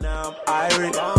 Now I'm Irish.